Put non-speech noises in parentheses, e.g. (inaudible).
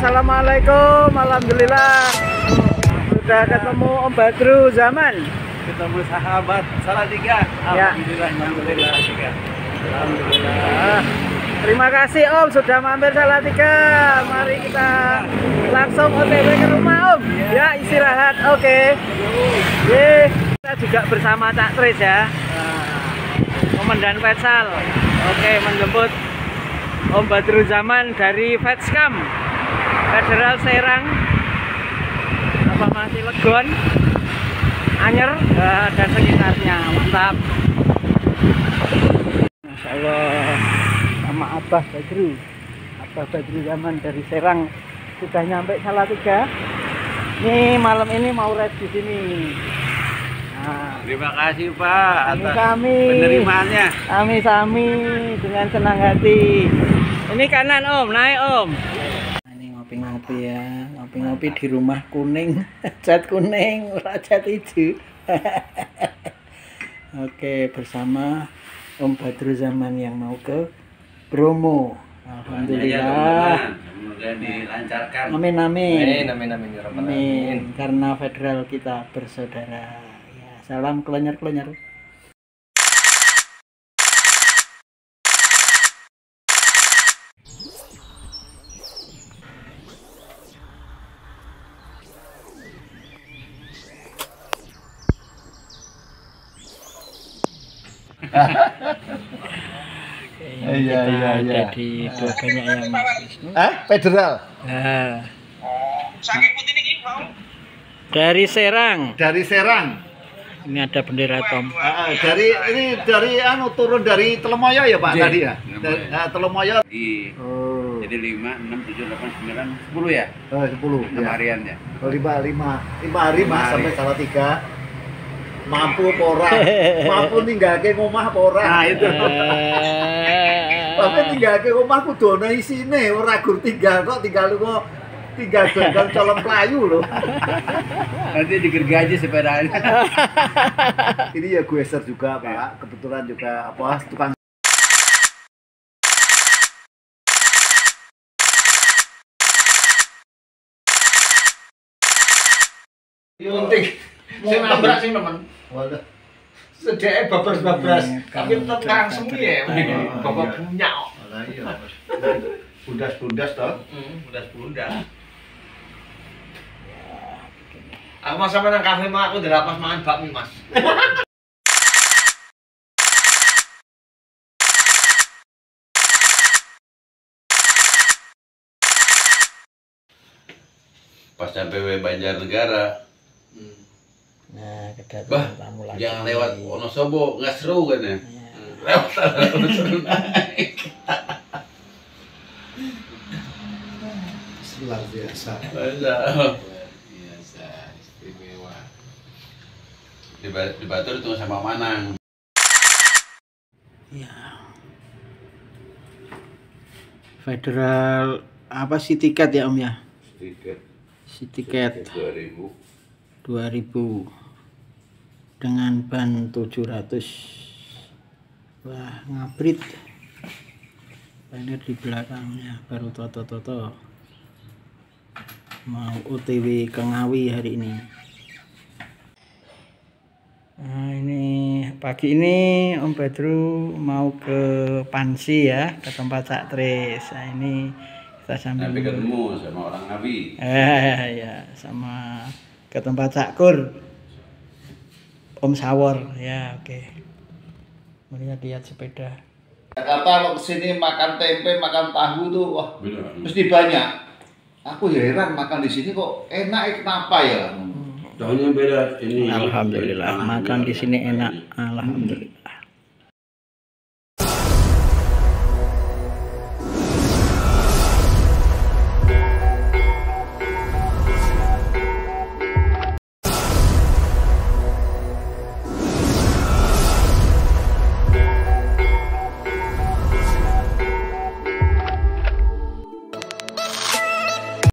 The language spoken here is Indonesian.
assalamualaikum, alhamdulillah. Sudah ketemu Om Badru Zaman. ketemu sahabat salah tiga Ya. alhamdulillah alhamdulillah Alhamdulillah. Terima kasih Om sudah mampir Salatiga. Mari kita langsung OTW ke rumah Om. Ya istirahat. Oke. Ye. Kita juga bersama Cak Tris ya. Komandan Vetsal. Oke menjemput Om Badru Zaman dari Vetskam Federal Serang apa masih Legon Anyer eh, dan sekitarnya. Mantap. Masya Allah sama Abah Badru. Abah Badru Zaman dari Serang. Sudah nyampe Salatiga. Ini malam ini mau rest di sini. Nah, terima kasih pak kami atas kami penerimaannya. Kami sami dengan senang hati. Ini kanan om. Naik om Ngopi-ngopi ya ngopi-ngopi di rumah kuning (laughs) cat kuning ora cat hijau (laughs) oke bersama Om Badru Zaman yang mau ke Bromo. Alhamdulillah. Semoga dilancarkan. Amin amin. Amin, amin, amin, ya amin. Karena federal kita bersaudara. Ya salam kelenyer kelenyer Iya, iya, iya. ada di dua banyak ya Mas Wisnu. Hah? Federal Nah. Dari Serang. dari Serang. Ini ada bendera Tom. Ah, ah, dari ini dari anu turun dari Telemoyo ya Pak Iya. tadi ya. Dari, ah, Telemoyo. di Oh, jadi lima enam tujuh delapan sembilan sepuluh ya oh 10 enam ya. harian ya Oh, lima, lima, lima hari Lima mas hari. sampai salah tiga mampu apa ora? (laughs) Mampu ninggake ngomah apa ora? Nah itu. (laughs) Tapi ninggake ngomah kudu ana isine ora gur tinggal kok tinggal lu kok tinggal gagal colong kayu loh (laughs) nanti digergaji sepedanya ini ya gue share juga pak. Kebetulan juga apa tukang Penting. Sing nabrak sing nemen. Waduh. Sedeke babras-babras. Ini Tapi tetep langsung ya. Oh, Bapak iya. punya kok. Lah iya. Bundas-bundas toh. Hmm, udah sepuluh Aku mas sama nang kafe mah aku udah lapas makan bakmi mas. pas sampai Banjarnegara Nah, kedatangan bah tamu lagi. jangan lewat Wonosobo nggak seru kan ya Ya. lewat sana seru naik Luar biasa. Masa. biasa istimewa di, di Batur itu sama Manang Ya. Federal apa sih tiket ya Om ya? tiket Si tiket 2000 2000 dengan ban 700 wah ngabrit. Banner di belakangnya baru toto toto mau OTW ke Ngawi hari ini. Nah ini pagi ini Om Badru mau ke Pansi ya ke tempat Cak Tris. Nah ini kita sambil tapi ketemu sama orang Nabi Eh ya sama ke tempat Cakur Om Sawor ya oke. Melihat lihat sepeda. Jakarta kalau ke sini makan tempe, makan tahu tuh, wah. Bener mesti banyak. Aku heran makan di sini kok enak kenapa ya? Tahunya beda ini. Alhamdulillah makan di sini enak. Alhamdulillah